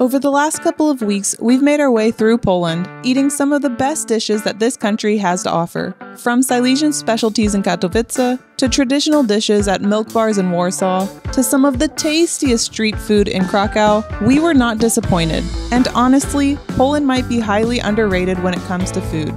Over the last couple of weeks, we've made our way through Poland, eating some of the best dishes that this country has to offer. From Silesian specialties in Katowice, to traditional dishes at milk bars in Warsaw, to some of the tastiest street food in Krakow, we were not disappointed. And honestly, Poland might be highly underrated when it comes to food.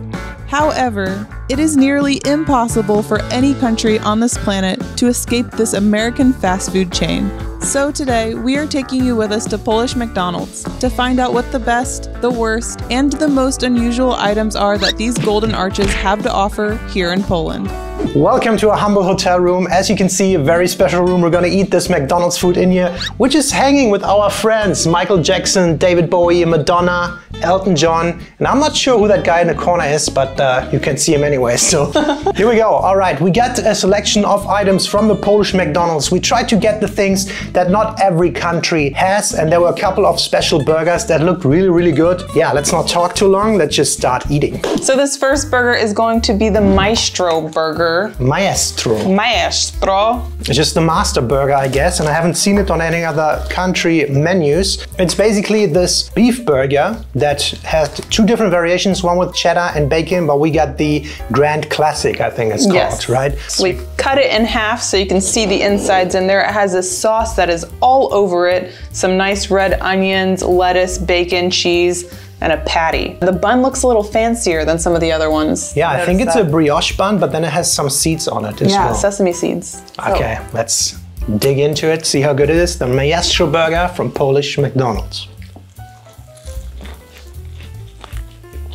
However, it is nearly impossible for any country on this planet to escape this American fast food chain. So today, we are taking you with us to Polish McDonald's to find out what the best, the worst, and the most unusual items are that these golden arches have to offer here in Poland. Welcome to our humble hotel room. As you can see, a very special room. We're gonna eat this McDonald's food in here, which is hanging with our friends Michael Jackson, David Bowie, Madonna, Elton John, and I'm not sure who that guy in the corner is, but uh, you can see him anyway. So here we go. All right, we got a selection of items from the Polish McDonald's. We tried to get the things that not every country has, and there were a couple of special burgers that looked really, really good. Yeah, let's not talk too long. Let's just start eating. So this first burger is going to be the Maestro burger. Maestro. Maestro. It's just the master burger, I guess, and I haven't seen it on any other country menus. It's basically this beef burger that has two different variations, one with cheddar and bacon, but we got the Grand Classic, I think it's called, Yes. right? We cut it in half so you can see the insides in there. It has a sauce that is all over it, some nice red onions, lettuce, bacon, cheese, and a patty. The bun looks a little fancier than some of the other ones. Yeah, I think Notice it's a brioche bun, but then it has some seeds on it as yeah, well. sesame seeds. So, Okay, let's dig into it, see how good it is. The Maestro burger from Polish McDonald's.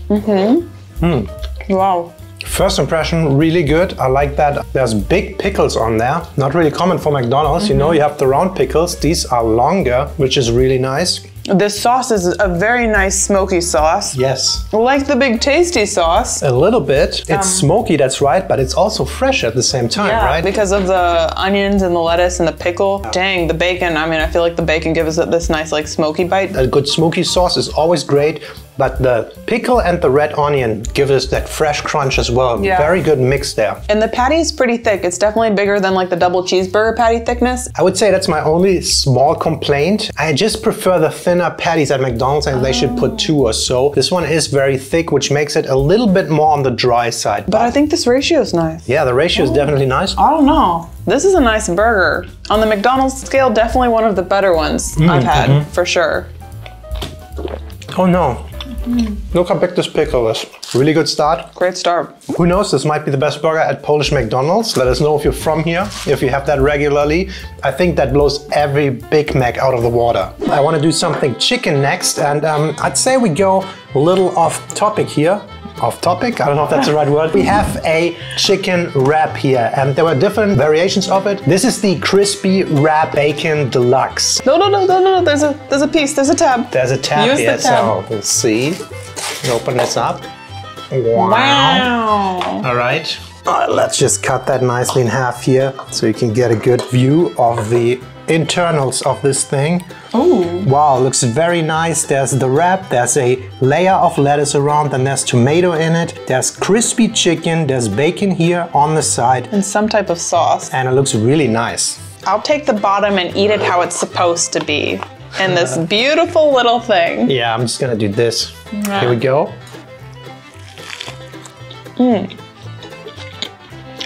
Hmm. Wow. First impression, really good. I like that there's big pickles on there. Not really common for McDonald's. You know, mm-hmm. you have the round pickles. These are longer, which is really nice. This sauce is a very nice smoky sauce. Yes, Like the big tasty sauce. a little bit. It's um, smoky, that's right, but it's also fresh at the same time, Yeah, right? because of the onions and the lettuce and the pickle. Dang, the bacon. I mean, I feel like the bacon gives it this nice, like, smoky bite. A good smoky sauce is always great, but the pickle and the red onion give us that fresh crunch as well. Yeah. Very good mix there. And the patty is pretty thick. It's definitely bigger than like the double cheeseburger patty thickness. I would say that's my only small complaint. I just prefer the thinner patties at McDonald's and they should Oh. put ah. two or so. This one is very thick, which makes it a little bit more on the dry side. But I think this ratio is nice. yeah, the ratio is oh. definitely nice. I don't know. This is a nice burger. On the McDonald's scale, definitely one of the better ones mm-hmm, I've had, mm-hmm. for sure. Oh no. Look how big this pickle is. Really good start. Great start. Who knows, this might be the best burger at Polish McDonald's. Let us know if you're from here, if you have that regularly. I think that blows every Big Mac out of the water. I want to do something chicken next, and um, I'd say we go a little off topic here. Off topic? I don't know if that's the right word. We have a chicken wrap here, and there were different variations of it. This is the crispy wrap bacon deluxe. No, no, no, no, no, no. There's a there's a piece. There's a tab. There's a tab Use the here, tab. so we'll see. Open this up. Wow. Wow. All right. All right, let's just cut that nicely in half here so you can get a good view of the internals of this thing. Ooh. Wow, looks very nice. There's the wrap, there's a layer of lettuce around, and there's tomato in it. There's crispy chicken, there's bacon here on the side, And some type of sauce. and it looks really nice. I'll take the bottom and eat it how it's supposed to be. In this beautiful little thing. Yeah, I'm just gonna do this. Here we go. Mm.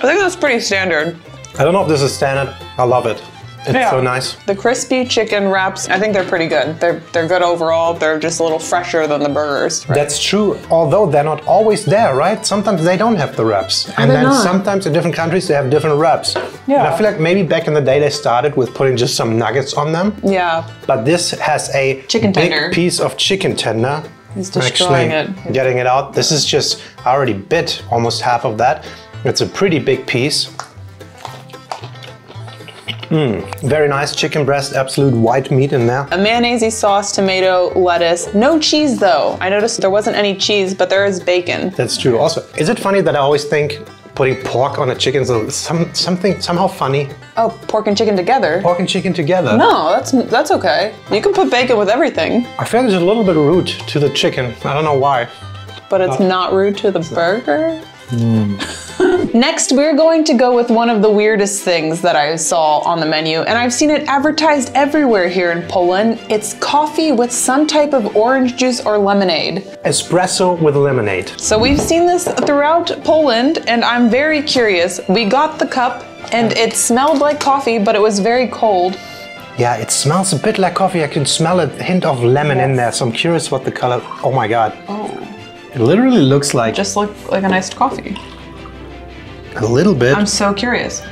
I think that's pretty standard. I don't know if this is standard. I love it. It's Yeah. so nice. The crispy chicken wraps, I think they're pretty good. They're they're good overall. They're just a little fresher than the burgers. right? That's true, although they're not always there, right? Sometimes they don't have the wraps. And then not? sometimes in different countries they have different wraps. Yeah. And I feel like maybe back in the day they started with putting just some nuggets on them. yeah. But this has a Chicken big tender. piece of chicken tender. He's destroying actually it. Getting it out. This is just I already bit almost half of that. It's a pretty big piece. Mm, very nice chicken breast, absolute white meat in there. A mayonnaise sauce, tomato, lettuce. No cheese though. I noticed there wasn't any cheese, but there is bacon. That's true. Also, is it funny that I always think putting pork on a chicken is some, something somehow funny? Oh, pork and chicken together? Pork and chicken together. No, that's that's okay. You can put bacon with everything, I feel it's a little bit rude to the chicken. I don't know why. but it's not rude to the burger. Hmm. Next, we're going to go with one of the weirdest things that I saw on the menu, and I've seen it advertised everywhere here in Poland. It's coffee with some type of orange juice or lemonade. Espresso with lemonade. So we've seen this throughout Poland, and I'm very curious. We got the cup, and it smelled like coffee, but it was very cold. Yeah, it smells a bit like coffee. I can smell a hint of lemon in there, so I'm curious what the color. Oh my god. Oh. It literally looks like Just look like a iced coffee. a little bit. I'm so curious.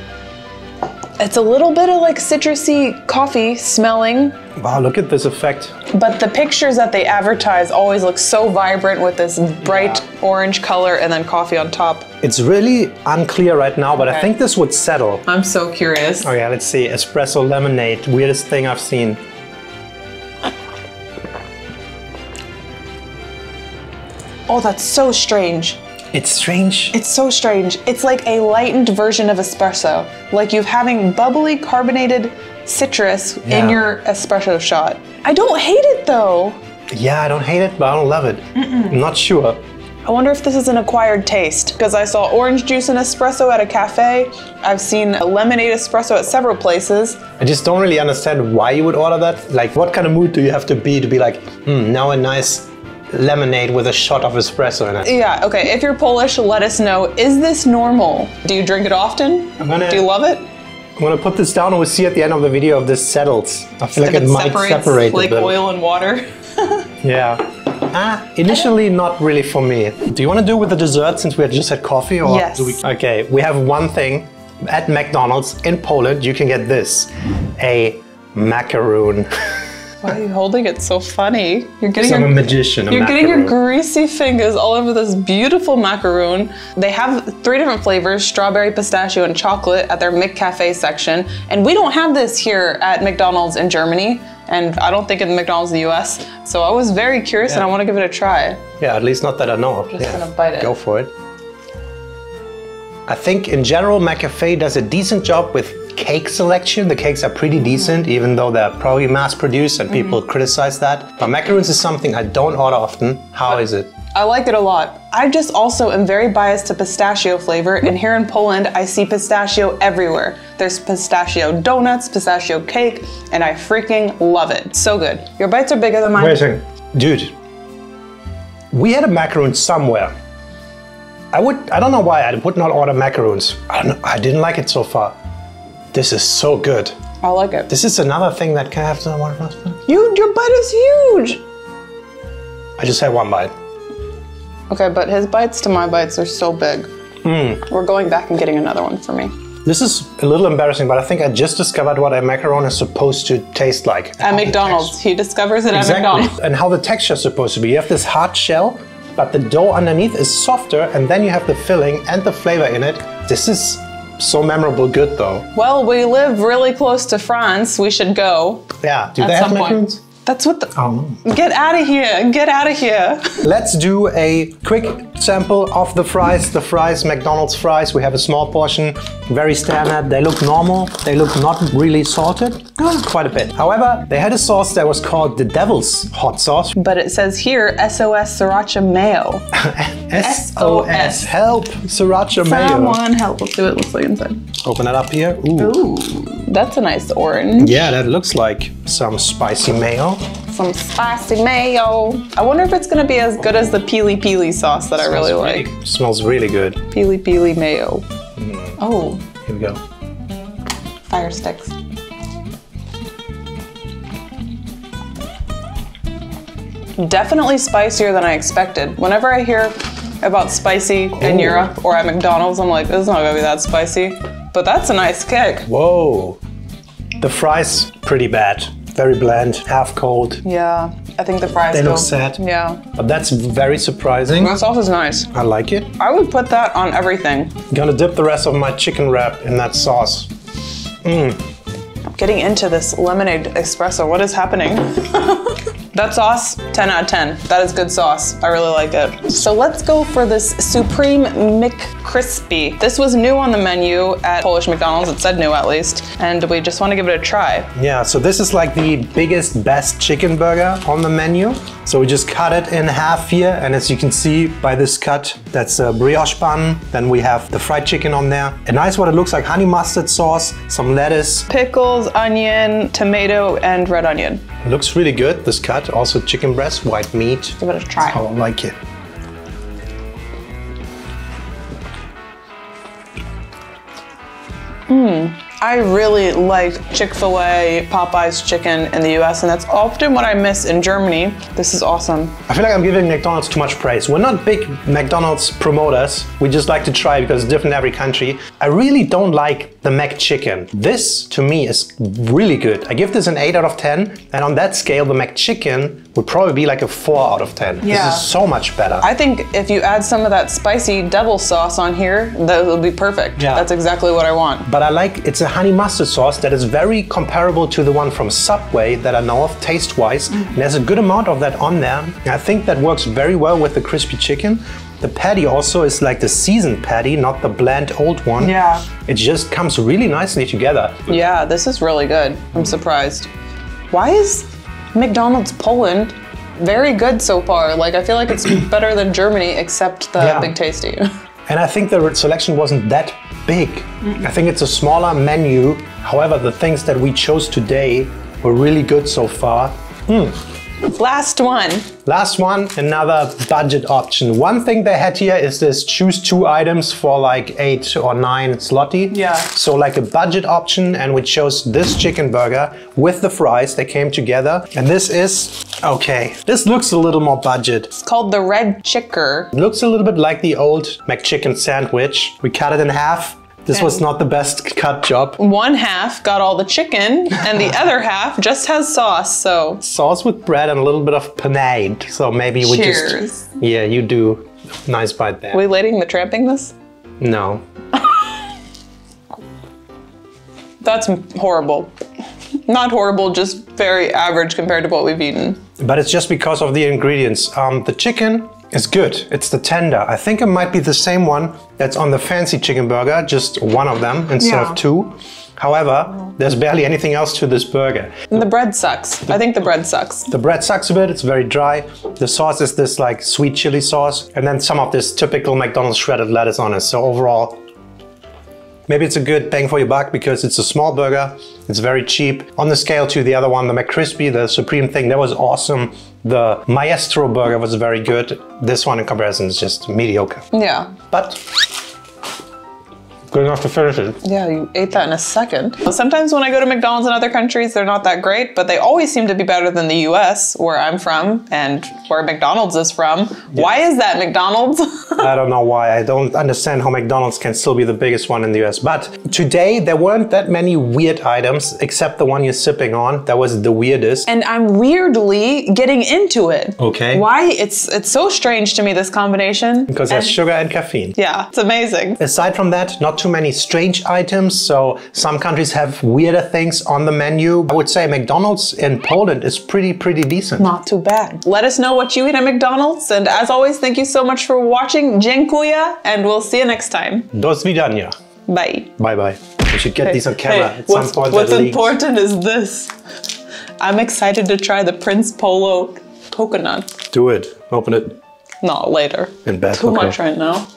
It's a little bit of like citrusy coffee smelling, Wow, look at this effect. but the pictures that they advertise always look so vibrant with this bright orange color and then coffee on top. It's really unclear right now, but I think this would settle. I'm so curious. Oh yeah, let's see. Espresso lemonade, weirdest thing I've seen. Oh, that's so strange. It's strange. It's so strange. It's like a lightened version of espresso. Like you're having bubbly carbonated citrus Yeah. in your espresso shot. I don't hate it though. Yeah, I don't hate it, but I don't love it. I'm not sure. I wonder if this is an acquired taste because I saw orange juice and espresso at a cafe. I've seen a lemonade espresso at several places. I just don't really understand why you would order that. Like, what kind of mood do you have to be to be like, hmm, now a nice lemonade with a shot of espresso in it? Yeah, okay. If you're Polish, let us know. Is this normal? Do you drink it often? I'm gonna- Do you love it? I'm gonna put this down and we'll see at the end of the video if this settles. I feel like If it, might separate like oil and water. Yeah. Ah, initially not really for me. Do you want to do with the dessert since we had just had coffee? Or Yes. Do we... Okay, we have one thing. At McDonald's in Poland, you can get this. A macaroon. Why are you holding it so funny? You're getting I'm a your, magician. a you're getting your greasy fingers all over this beautiful macaroon. They have three different flavors: strawberry, pistachio, and chocolate at their McCafe section. And we don't have this here at McDonald's in Germany, and I don't think in McDonald's in the U.S. So I was very curious, and I want to give it a try. Yeah, at least not that I know of. Just Yeah. gonna bite it. Go for it. I think in general, McCafe does a decent job with cake selection. The cakes are pretty decent, even though they're probably mass produced and people mm-hmm. criticize that. But macaroons is something I don't order often. How is it? I like it a lot. I just also am very biased to pistachio flavor, and here in Poland, I see pistachio everywhere. There's pistachio donuts, pistachio cake, and I freaking love it. So good. Your bites are bigger than mine. Wait a second. Dude, we had a macaroon somewhere. I would, I don't know why I would not order macaroons. I, don't know, I didn't like it so far. This is so good. I like it. This is another thing that can I have some one? You, your bite is huge. I just had one bite. Okay, but his bites to my bites are so big. Hmm. We're going back and getting another one for me. This is a little embarrassing, but I think I just discovered what a macaron is supposed to taste like. At McDonald's, he discovers it at Exactly. McDonald's. And how the texture is supposed to be. You have this hard shell, but the dough underneath is softer, and then you have the filling and the flavor in it. This is so memorable good though. Well, we live really close to France. We should go Yeah. Do they have some point. That's what the. Oh. Get out of here! Get out of here! Let's do a quick sample of the fries. The fries, McDonald's fries. We have a small portion, very standard. They look normal. They look not really salted, quite a bit. However, they had a sauce that was called the Devil's Hot Sauce. But it says here SOS Sriracha Mayo. SOS. Help! Sriracha mayo. Someone help. Let's see what it looks like inside. Open it up here. Ooh. Ooh, that's a nice orange. Yeah, that looks like some spicy mayo. Some spicy mayo. I wonder if it's gonna be as good as the Peely Peely sauce that I really like. Smells really good. Peely Peely mayo. Mm. Oh, Here we go. fire sticks. Definitely spicier than I expected. Whenever I hear about spicy in Oh. Europe or at McDonald's, I'm like, this is not gonna be that spicy. But that's a nice kick. Whoa. The fries, pretty bad. Very bland, half cold. Yeah, I think the fries. They look sad. Yeah, But that's very surprising. the sauce is nice. I like it. I would put that on everything. Gonna dip the rest of my chicken wrap in that sauce. Mmm. Getting into this lemonade espresso, what is happening? that sauce, 10 out of 10. That is good sauce. I really like it. So let's go for this Supreme McCrispy. This was new on the menu at Polish McDonald's. It said new at least. And we just want to give it a try. Yeah, so this is like the biggest, best chicken burger on the menu. So we just cut it in half here. And as you can see by this cut, that's a brioche bun. Then we have the fried chicken on there. A nice what it looks like honey mustard sauce, some lettuce. Pickles, onion, tomato, and red onion. looks really good, this cut. Also chicken breast, white meat. Give it a try. I like it. Hmm. I really like Chick-fil-A, Popeye's chicken in the US, and that's often what I miss in Germany. This is awesome. I feel like I'm giving McDonald's too much praise. We're not big McDonald's promoters. We just like to try because it's different in every country. I really don't like the McChicken. This, to me, is really good. I give this an 8 out of 10, and on that scale, the McChicken would probably be like a 4 out of 10. Yeah. This is so much better. I think if you add some of that spicy devil sauce on here, that will be perfect. Yeah. That's exactly what I want. but I like it's a honey mustard sauce that is very comparable to the one from Subway that I know of taste wise. Mm. And there's a good amount of that on there. I think that works very well with the crispy chicken. The patty also is like the seasoned patty, not the bland old one. Yeah. It just comes really nicely together. Yeah, this is really good. I'm surprised. Why is McDonald's Poland very good so far? Like, I feel like it's better than Germany, except the Yeah. Big Tasty. And I think the selection wasn't that big. I think it's a smaller menu. However, the things that we chose today were really good so far. Hmm. Last one. Last one, another budget option. One thing they had here is this choose two items for like eight or nine zloty. Yeah. So like a budget option and we chose this chicken burger with the fries. They came together. And this is, okay, this looks a little more budget. It's called the Red Chikker. It looks a little bit like the old McChicken sandwich. We cut it in half. This was not the best cut job. One half got all the chicken, and the other half just has sauce. So Sauce with bread and a little bit of panade. So maybe we Cheers. just, yeah, you do. Nice bite there. we lading the tramping this? no. That's horrible. Not horrible, just very average compared to what we've eaten. But it's just because of the ingredients. Um, the chicken is good. It's the tender. I think it might be the same one that's on the fancy chicken burger, just one of them instead Yeah. of two. However, there's barely anything else to this burger. And the bread sucks. I think the bread sucks. The bread sucks a bit, it's very dry. The sauce is this like sweet chili sauce, and then some of this typical McDonald's shredded lettuce on it. So overall, maybe it's a good bang for your buck because it's a small burger, it's very cheap. On the scale to the other one, the McCrispy, the Supreme thing, that was awesome. The Maestro burger was very good. This one in comparison is just mediocre. Yeah. But good enough to finish it. Yeah, you ate that in a second. Sometimes when I go to McDonald's in other countries, they're not that great, but they always seem to be better than the US, where I'm from and where McDonald's is from. Why is that, McDonald's? I don't know why. I don't understand how McDonald's can still be the biggest one in the US. But today there weren't that many weird items except the one you're sipping on. That was the weirdest. and I'm weirdly getting into it. Okay. Why? It's it's so strange to me, this combination. Because there's sugar and caffeine. Yeah, it's amazing. Aside from that, not too many strange items. So some countries have weirder things on the menu. I would say McDonald's in Poland is pretty, pretty decent. Not too bad. Let us know what you eat at McDonald's. And as always, thank you so much for watching. Dziękuję, and we'll see you next time. Do svidania. Bye. Bye bye. We should get these on camera Hey, at some what's, point. what's that leaks. important is this. I'm excited to try the Prince Polo coconut. Do it. Open it Not later. in bed. Too okay. much right now.